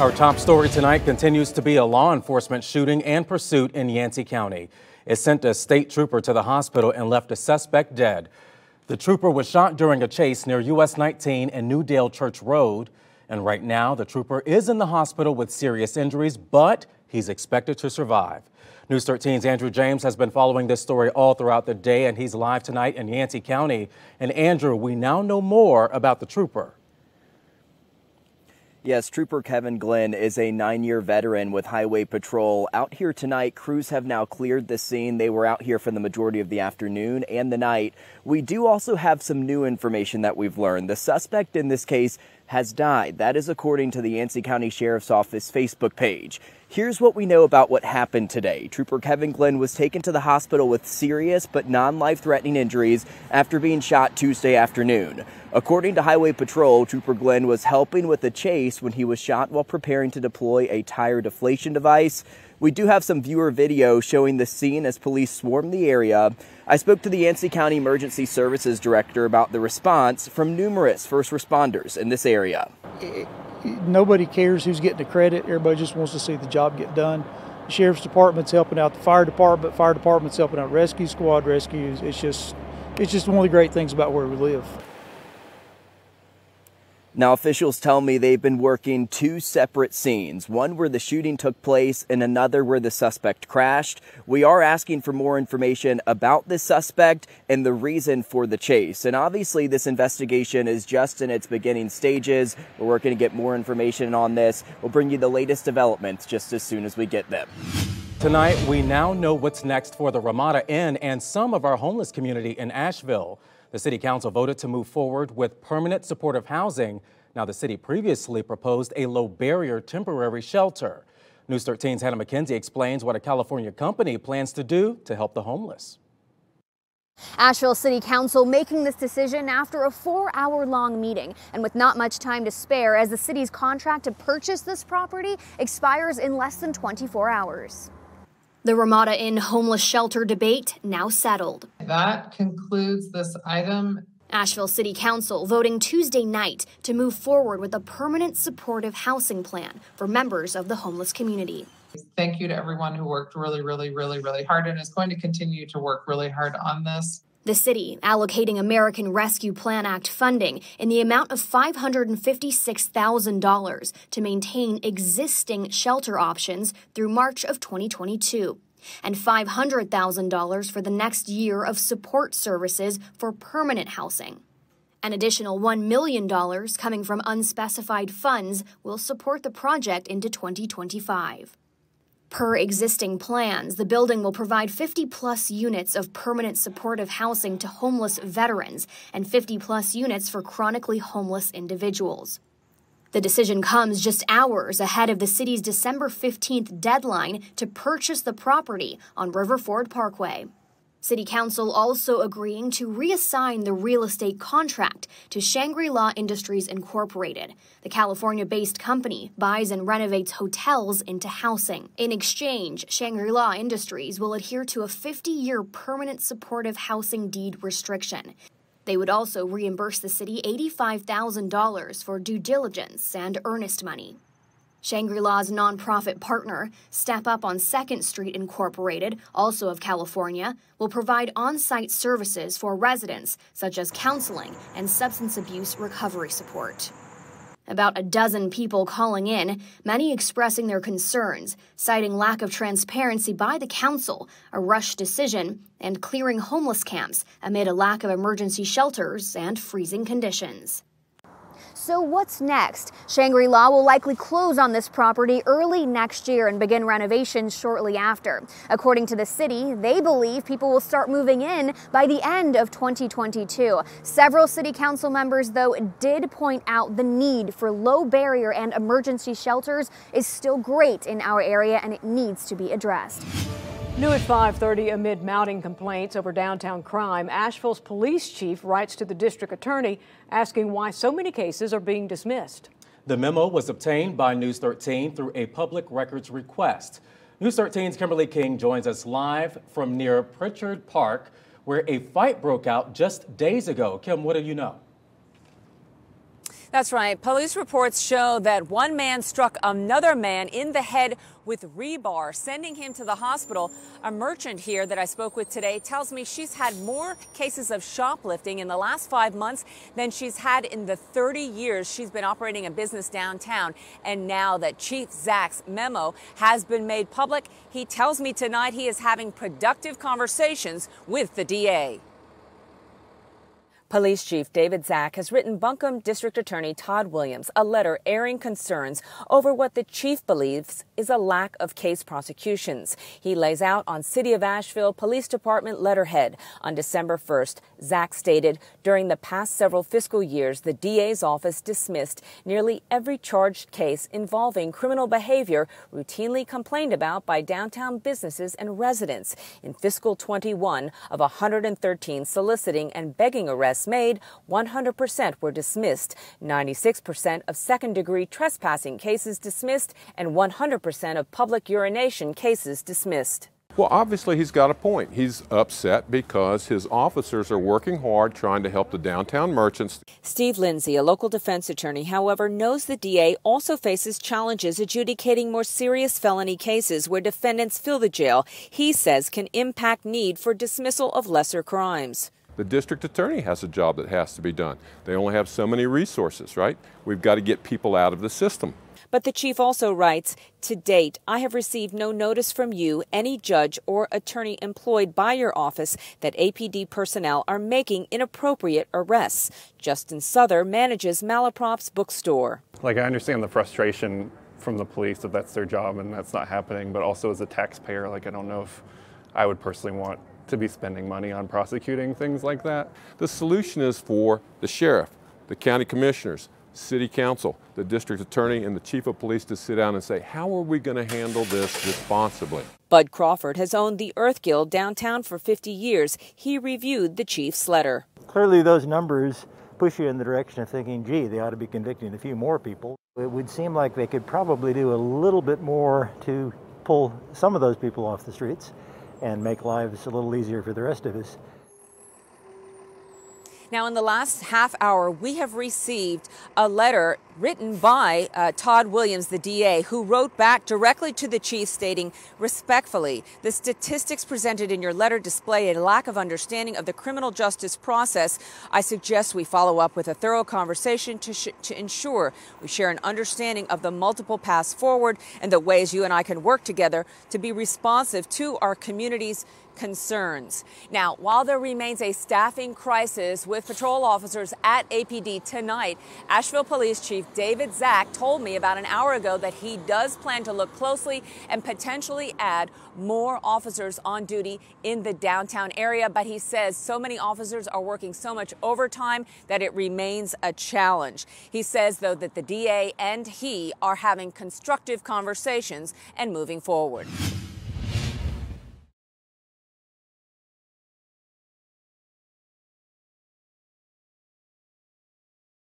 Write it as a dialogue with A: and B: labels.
A: Our top story tonight continues to be a law enforcement shooting and pursuit in Yancey County. It sent a state trooper to the hospital and left a suspect dead. The trooper was shot during a chase near US 19 and Newdale Church Road. And right now, the trooper is in the hospital with serious injuries, but he's expected to survive. News 13's Andrew James has been following this story all throughout the day, and he's live tonight in Yancey County. And Andrew, we now know more about the trooper.
B: Yes, Trooper Kevin Glenn is a nine year veteran with Highway Patrol. Out here tonight, crews have now cleared the scene. They were out here for the majority of the afternoon and the night. We do also have some new information that we've learned. The suspect in this case has died. That is according to the Yancey County Sheriff's Office Facebook page. Here's what we know about what happened today. Trooper Kevin Glenn was taken to the hospital with serious but non life threatening injuries after being shot Tuesday afternoon. According to Highway Patrol, Trooper Glenn was helping with a chase when he was shot while preparing to deploy a tire deflation device. We do have some viewer video showing the scene as police swarm the area. I spoke to the Yancey County Emergency Services Director about the response from numerous first responders in this area
C: nobody cares who's getting the credit. Everybody just wants to see the job get done. The sheriff's department's helping out the fire department. Fire department's helping out rescue squad rescues. It's just, it's just one of the great things about where we live.
B: Now, officials tell me they've been working two separate scenes, one where the shooting took place and another where the suspect crashed. We are asking for more information about this suspect and the reason for the chase. And obviously, this investigation is just in its beginning stages. We're working to get more information on this. We'll bring you the latest developments just as soon as we get them.
A: Tonight, we now know what's next for the Ramada Inn and some of our homeless community in Asheville. The City Council voted to move forward with permanent supportive housing. Now, the city previously proposed a low barrier temporary shelter. News 13's Hannah McKenzie explains what a California company plans to do to help the homeless.
D: Asheville City Council making this decision after a four hour long meeting and with not much time to spare as the city's contract to purchase this property expires in less than 24 hours. The Ramada Inn homeless shelter debate now settled.
E: That concludes this item.
D: Asheville City Council voting Tuesday night to move forward with a permanent supportive housing plan for members of the homeless community.
E: Thank you to everyone who worked really, really, really, really hard and is going to continue to work really hard on this.
D: The city allocating American Rescue Plan Act funding in the amount of $556,000 to maintain existing shelter options through March of 2022 and $500,000 for the next year of support services for permanent housing. An additional $1 million coming from unspecified funds will support the project into 2025. Per existing plans, the building will provide 50 plus units of permanent supportive housing to homeless veterans and 50 plus units for chronically homeless individuals. The decision comes just hours ahead of the city's December 15th deadline to purchase the property on Riverford Parkway. City Council also agreeing to reassign the real estate contract to Shangri La Industries Incorporated. The California based company buys and renovates hotels into housing. In exchange, Shangri La Industries will adhere to a 50 year permanent supportive housing deed restriction. They would also reimburse the city $85,000 for due diligence and earnest money. Shangri La's nonprofit partner, Step Up on 2nd Street Incorporated, also of California, will provide on site services for residents such as counseling and substance abuse recovery support. About a dozen people calling in, many expressing their concerns, citing lack of transparency by the council, a rushed decision, and clearing homeless camps amid a lack of emergency shelters and freezing conditions. So what's next? Shangri-La will likely close on this property early next year and begin renovations shortly after. According to the city, they believe people will start moving in by the end of 2022. Several city council members, though, did point out the need for low barrier and emergency shelters is still great in our area and it needs to be addressed.
F: New at 5:30 amid mounting complaints over downtown crime, Asheville's police chief writes to the district attorney asking why so many cases are being dismissed.
A: The memo was obtained by News 13 through a public records request. News 13's Kimberly King joins us live from near Pritchard Park, where a fight broke out just days ago. Kim, what do you know?
G: That's right. Police reports show that one man struck another man in the head with rebar, sending him to the hospital. A merchant here that I spoke with today tells me she's had more cases of shoplifting in the last five months than she's had in the 30 years she's been operating a business downtown. And now that Chief Zack's memo has been made public, he tells me tonight he is having productive conversations with the DA. Police Chief David Zack has written Buncombe District Attorney Todd Williams a letter airing concerns over what the chief believes is a lack of case prosecutions. He lays out on City of Asheville Police Department letterhead. On December 1st, Zack stated, during the past several fiscal years, the DA's office dismissed nearly every charged case involving criminal behavior routinely complained about by downtown businesses and residents. In fiscal 21, of 113 soliciting and begging arrests, arrests made, 100% were dismissed, 96% of second degree trespassing cases dismissed, and 100% of public urination cases dismissed.
H: Well, obviously, he's got a point. He's upset because his officers are working hard trying to help the downtown merchants.
G: Steve Lindsay, a local defense attorney, however, knows the DA also faces challenges adjudicating more serious felony cases where defendants fill the jail he says can impact need for dismissal of lesser crimes.
H: The district attorney has a job that has to be done. They only have so many resources, right? We've got to get people out of the system.
G: But the chief also writes To date, I have received no notice from you, any judge or attorney employed by your office, that APD personnel are making inappropriate arrests. Justin Souther manages Malaprop's bookstore.
I: Like, I understand the frustration from the police if that's their job and that's not happening, but also as a taxpayer, like, I don't know if I would personally want to be spending money on prosecuting things like that.
H: The solution is for the sheriff, the county commissioners, city council, the district attorney, and the chief of police to sit down and say, how are we going to handle this responsibly?
G: Bud Crawford has owned the Earth Guild downtown for 50 years. He reviewed the chief's letter.
J: Clearly, those numbers push you in the direction of thinking, gee, they ought to be convicting a few more people. It would seem like they could probably do a little bit more to pull some of those people off the streets and make lives a little easier for the rest of us.
G: Now, in the last half hour, we have received a letter written by uh, Todd Williams, the DA, who wrote back directly to the chief stating, respectfully, the statistics presented in your letter display a lack of understanding of the criminal justice process. I suggest we follow up with a thorough conversation to, to ensure we share an understanding of the multiple paths forward and the ways you and I can work together to be responsive to our community's concerns. Now, while there remains a staffing crisis with patrol officers at APD tonight, Asheville Police Chief David Zack told me about an hour ago that he does plan to look closely and potentially add more officers on duty in the downtown area. But he says so many officers are working so much overtime that it remains a challenge. He says, though, that the DA and he are having constructive conversations and moving forward.